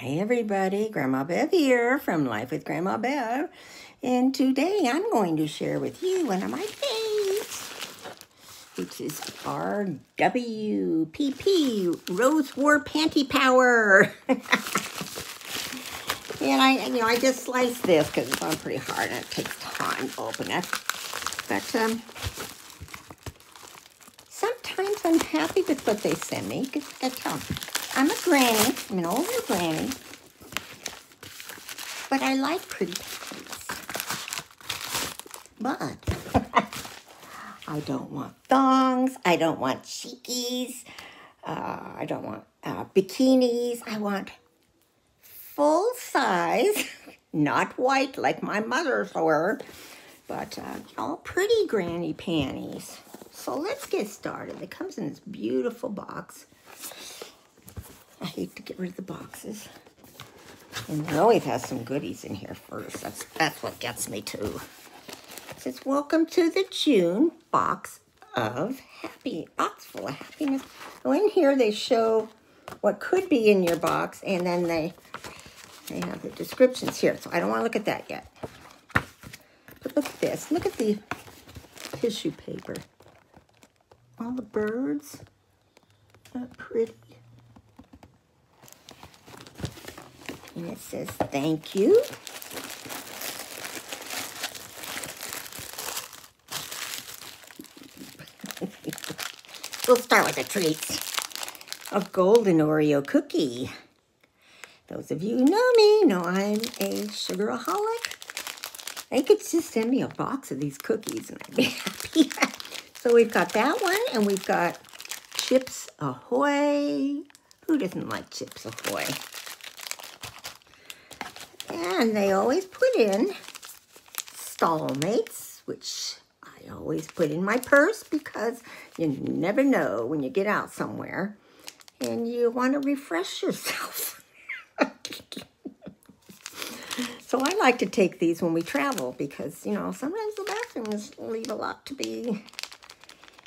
Hi, everybody. Grandma Bev here from Life with Grandma Bev. And today I'm going to share with you one of my faves, which is RWPP Rose War Panty Power. and I, you know, I just sliced this because it's on pretty hard and it takes time to open it. But um, sometimes I'm happy with what they send me. Tell them, I'm a granny. I'm an older granny. But I like pretty panties. But I don't want thongs. I don't want cheekies. Uh, I don't want uh, bikinis. I want full size, not white like my mother's were, but uh, all pretty granny panties. So let's get started. It comes in this beautiful box. I hate to get rid of the boxes. And it always has some goodies in here first. That's that's what gets me too. It says, welcome to the June box of happy, box full of happiness. So in here they show what could be in your box and then they, they have the descriptions here. So I don't want to look at that yet. But look at this. Look at the tissue paper. All the birds. That pretty. And it says, thank you. we'll start with the treats. A golden Oreo cookie. Those of you who know me know I'm a sugaraholic. They could just send me a box of these cookies and I'd be happy. so we've got that one and we've got Chips Ahoy. Who doesn't like Chips Ahoy? And they always put in Stallmates, which I always put in my purse because you never know when you get out somewhere and you want to refresh yourself. so I like to take these when we travel because, you know, sometimes the bathrooms leave a lot to be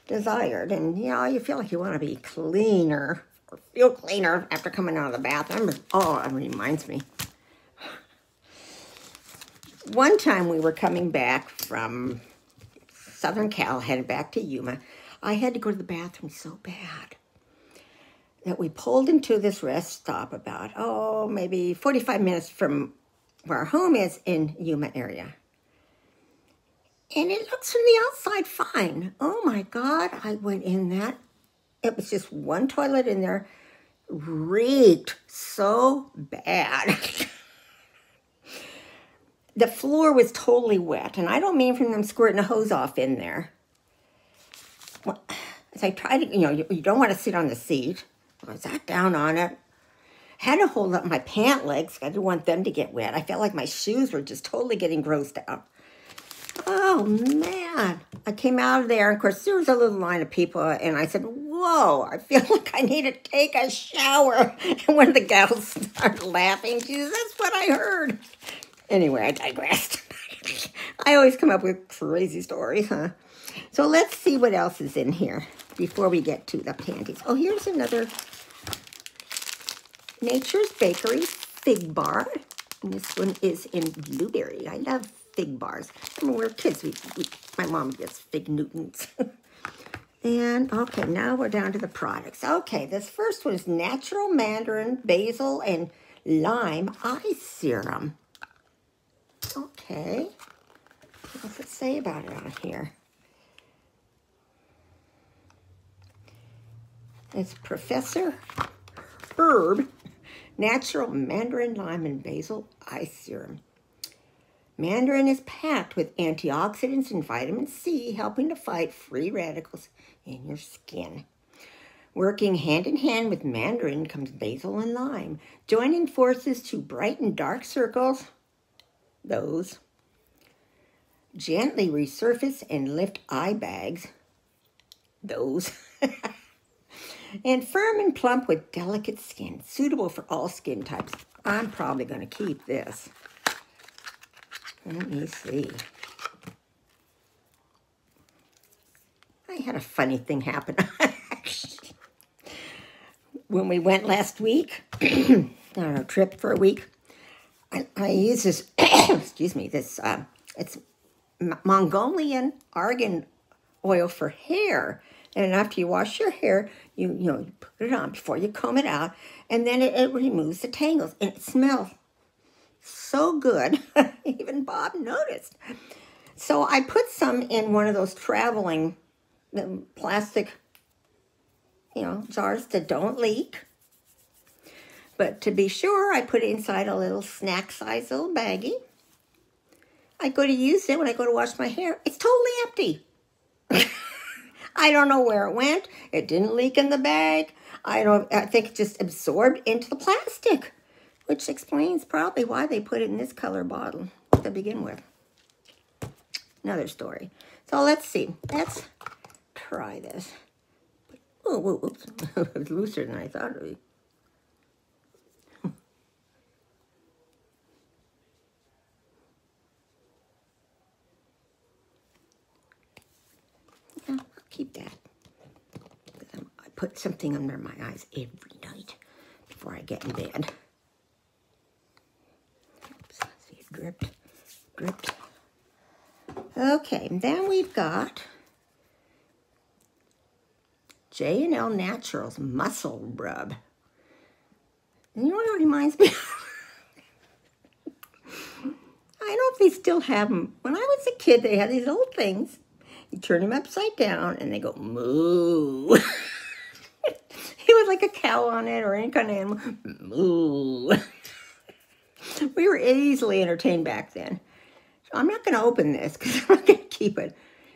desired. And, you know, you feel like you want to be cleaner or feel cleaner after coming out of the bathroom. Oh, it reminds me one time we were coming back from Southern Cal, headed back to Yuma. I had to go to the bathroom so bad that we pulled into this rest stop about, oh, maybe 45 minutes from where our home is in Yuma area. And it looks from the outside fine. Oh my God, I went in that. It was just one toilet in there, reeked so bad. the floor was totally wet. And I don't mean from them squirting a hose off in there. Well, as I tried to, you know, you, you don't want to sit on the seat. I sat down on it. Had to hold up my pant legs. I didn't want them to get wet. I felt like my shoes were just totally getting grossed out. Oh, man. I came out of there. Of course, there was a little line of people. And I said, whoa, I feel like I need to take a shower. And one of the gals started laughing. She says, that's what I heard. Anyway, I digressed. I always come up with crazy stories, huh? So let's see what else is in here before we get to the panties. Oh, here's another Nature's Bakery fig bar. And this one is in blueberry. I love fig bars. When we were kids, we, we, my mom gets fig Newtons. and, okay, now we're down to the products. Okay, this first one is natural mandarin, basil, and lime eye serum. Okay. What does it say about it on here? It's Professor Herb Natural Mandarin Lime and Basil Eye Serum. Mandarin is packed with antioxidants and vitamin C, helping to fight free radicals in your skin. Working hand in hand with mandarin comes basil and lime, joining forces to brighten dark circles, those. Gently resurface and lift eye bags, those. and firm and plump with delicate skin, suitable for all skin types. I'm probably going to keep this. Let me see. I had a funny thing happen. when we went last week, on a trip for a week. I, I use this, excuse me, this, uh, it's Mongolian argan oil for hair. And after you wash your hair, you, you know, you put it on before you comb it out. And then it, it removes the tangles. And it smells so good. Even Bob noticed. So I put some in one of those traveling plastic, you know, jars that don't leak. But to be sure, I put it inside a little snack size little baggie. I go to use it when I go to wash my hair. It's totally empty. I don't know where it went. It didn't leak in the bag. I don't. I think it just absorbed into the plastic, which explains probably why they put it in this color bottle to begin with. Another story. So let's see. Let's try this. Oh, oops. it's looser than I thought it would be. Keep that. Um, I put something under my eyes every night before I get in bed. Oops, see it dripped, dripped. Okay, then we've got J&L Naturals Muscle Rub. And you know what it reminds me I don't know if they still have them. When I was a kid, they had these old things turn them upside down and they go moo. it was like a cow on it or any kind of animal. Moo. we were easily entertained back then. So I'm not going to open this because I'm not going to keep it.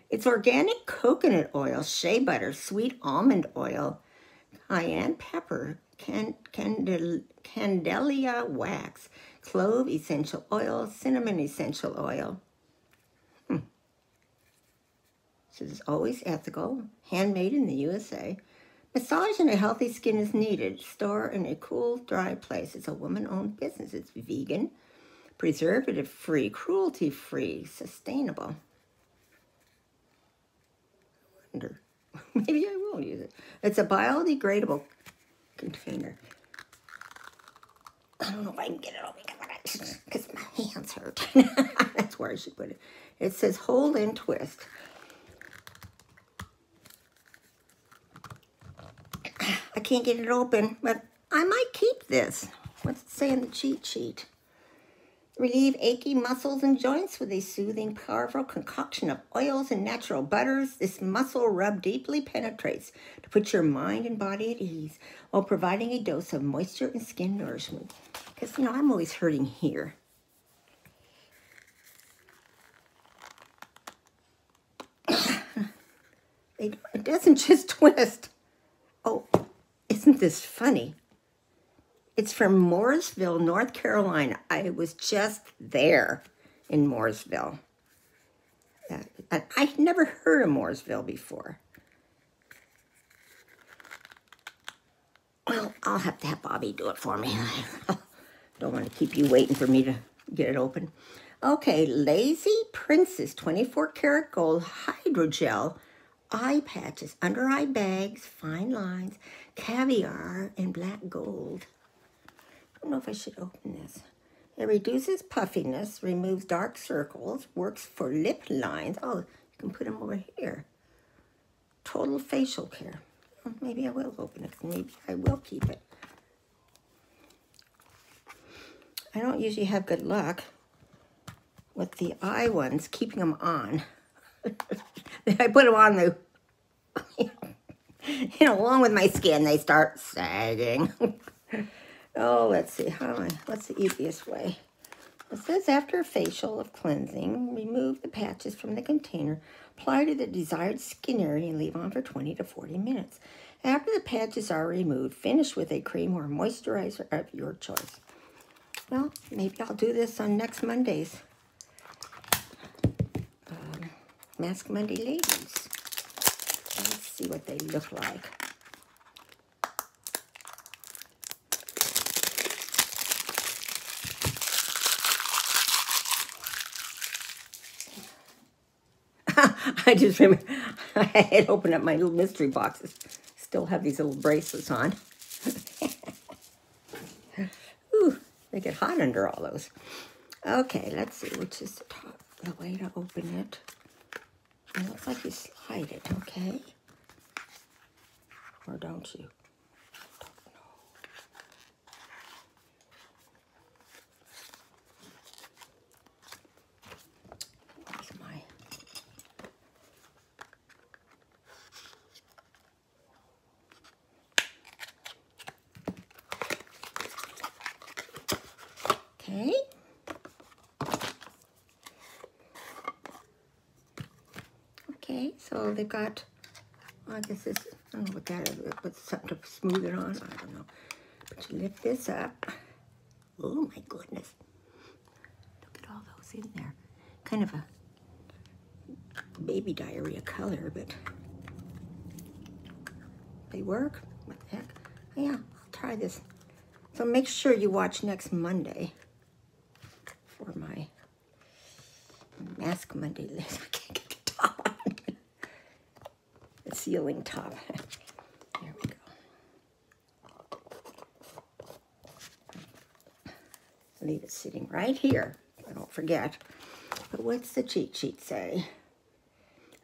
It's organic coconut oil, shea butter, sweet almond oil, cayenne pepper, can, candel, candelia wax, clove essential oil, cinnamon essential oil, Is always ethical, handmade in the USA. Massage and a healthy skin is needed. Store in a cool, dry place. It's a woman-owned business. It's vegan, preservative-free, cruelty-free, sustainable. I wonder, maybe I will use it. It's a biodegradable container. I don't know if I can get it open because my hands hurt. That's where I should put it. It says hold and twist. I can't get it open, but I might keep this. What's it say in the cheat sheet? Relieve achy muscles and joints with a soothing, powerful concoction of oils and natural butters. This muscle rub deeply penetrates to put your mind and body at ease while providing a dose of moisture and skin nourishment. Because, you know, I'm always hurting here. it doesn't just twist. Oh, isn't this funny? It's from Mooresville, North Carolina. I was just there in Mooresville. Uh, I'd never heard of Mooresville before. Well, I'll have to have Bobby do it for me. I don't want to keep you waiting for me to get it open. Okay, Lazy Princess 24 karat gold hydrogel eye patches, under eye bags, fine lines, caviar, and black gold. I don't know if I should open this. It reduces puffiness, removes dark circles, works for lip lines. Oh, you can put them over here. Total facial care. Well, maybe I will open it. Maybe I will keep it. I don't usually have good luck with the eye ones, keeping them on. I put them on the, you know, along with my skin, they start sagging. oh, let's see, how I, what's the easiest way? It says after a facial of cleansing, remove the patches from the container, apply to the desired skin area and leave on for 20 to 40 minutes. After the patches are removed, finish with a cream or moisturizer of your choice. Well, maybe I'll do this on next Monday's Mask Monday ladies. Let's see what they look like. I just remember I had opened up my little mystery boxes. Still have these little bracelets on. Ooh, They get hot under all those. Okay, let's see which is the top. The way to open it. It looks like you slide it, okay? Or don't you? Okay. Okay, so they've got, I guess this, I don't know what that is, but something to smooth it on, I don't know. But you lift this up. Oh my goodness. Look at all those in there. Kind of a baby diarrhea color, but they work. What the heck? Yeah, I'll try this. So make sure you watch next Monday for my Mask Monday list. I can't get the top. The ceiling top. There we go. Leave it sitting right here. I don't forget. But what's the cheat sheet say?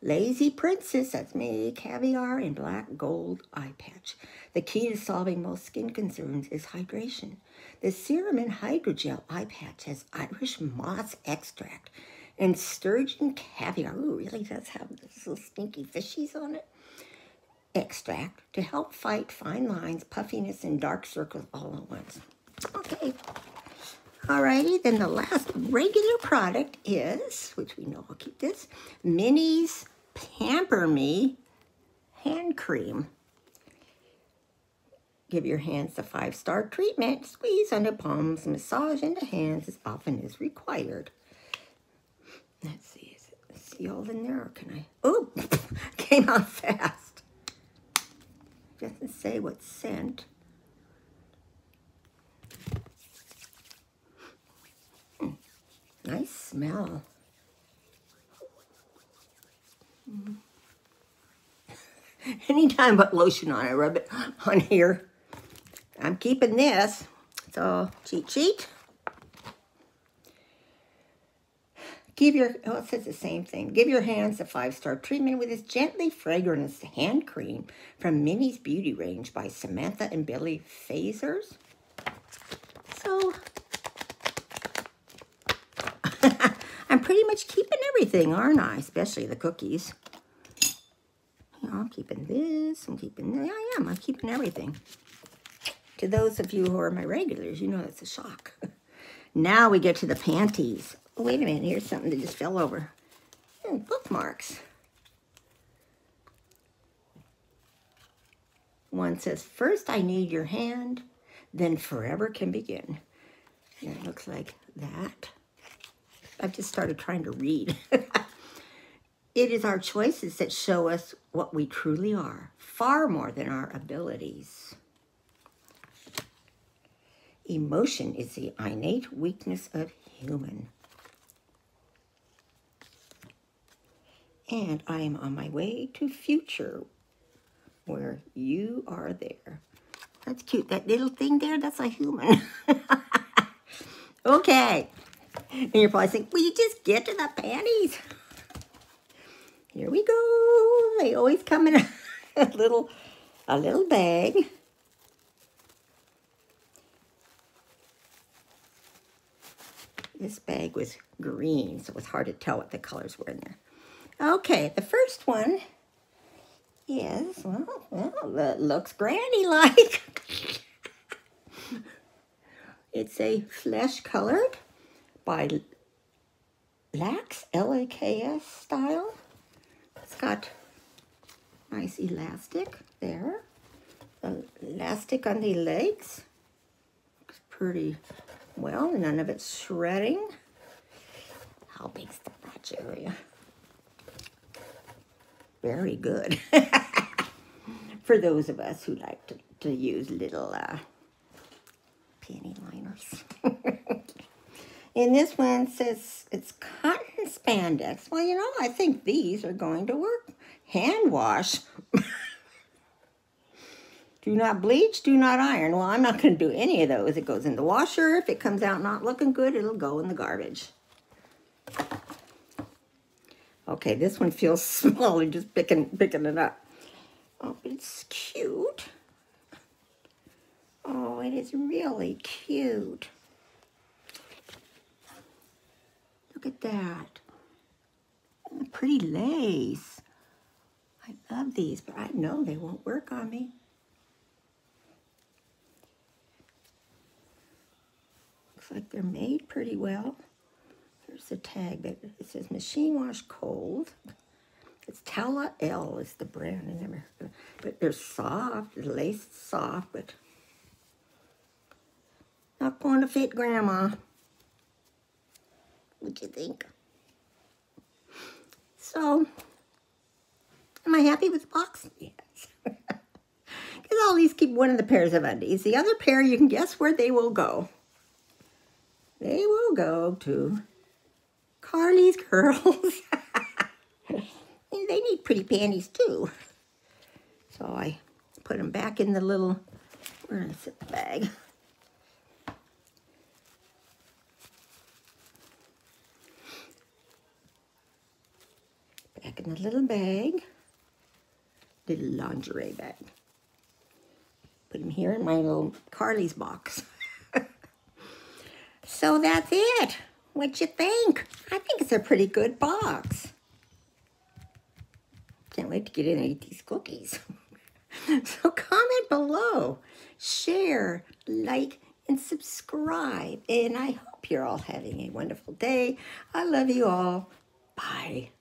Lazy Princess, that's me, caviar and black gold eye patch. The key to solving most skin concerns is hydration. The Serum and Hydrogel eye patch has Irish moss extract and sturgeon caviar. Ooh, really does have those little stinky fishies on it. Extract to help fight fine lines, puffiness, and dark circles all at once. Okay. Alrighty, then the last regular product is, which we know I'll keep this, Minnie's Pamper Me hand cream. Give your hands the five-star treatment. Squeeze the palms, massage into hands as often as required. Sealed in there or can I? Oh, came out fast. Doesn't say what scent. Hmm, nice smell. Anytime I put lotion on, I rub it on here. I'm keeping this. So, cheat sheet. Give your, oh, it says the same thing. Give your hands a five-star treatment with this gently fragrance hand cream from Minnie's Beauty Range by Samantha and Billie Faiers. So, I'm pretty much keeping everything, aren't I? Especially the cookies. I'm keeping this. I'm keeping, yeah, I am. I'm keeping everything. To those of you who are my regulars, you know that's a shock. now we get to the panties. Wait a minute. Here's something that just fell over. Oh, bookmarks. One says, first I need your hand, then forever can begin. And it looks like that. I've just started trying to read. it is our choices that show us what we truly are, far more than our abilities. Emotion is the innate weakness of human. And I am on my way to future where you are there. That's cute. That little thing there, that's a human. okay. And you're probably saying, will you just get to the panties? Here we go. They always come in a little, a little bag. This bag was green, so it was hard to tell what the colors were in there. Okay, the first one is, well, well it looks granny-like. it's a flesh-colored by Lax, L-A-K-S style. It's got nice elastic there. Elastic on the legs. Looks pretty well, none of it's shredding. How big's the crotch area? Very good. For those of us who like to, to use little uh, panty liners. and this one says it's cotton spandex. Well, you know, I think these are going to work. Hand wash. Do not bleach, do not iron. Well, I'm not going to do any of those. It goes in the washer. If it comes out not looking good, it'll go in the garbage. Okay, this one feels small. I'm just picking, picking it up. Oh, it's cute. Oh, it is really cute. Look at that. Pretty lace. I love these, but I know they won't work on me. Looks like they're made pretty well. There's a tag, but it says machine wash cold. It's Tala L is the brand. I never, but they're soft. The lace soft, but not going to fit Grandma. What do you think? So, am I happy with the box? Yes. Because I'll at least keep one of the pairs of undies. The other pair, you can guess where they will go. They will go to Carly's Curls. they need pretty panties too. So I put them back in the little, where is it, the bag? Back in the little bag, little lingerie bag. Put them here in my little Carly's box. so that's it. What you think? I think it's a pretty good box. Can't wait to get in and eat these cookies. so comment below, share, like, and subscribe. And I hope you're all having a wonderful day. I love you all. Bye.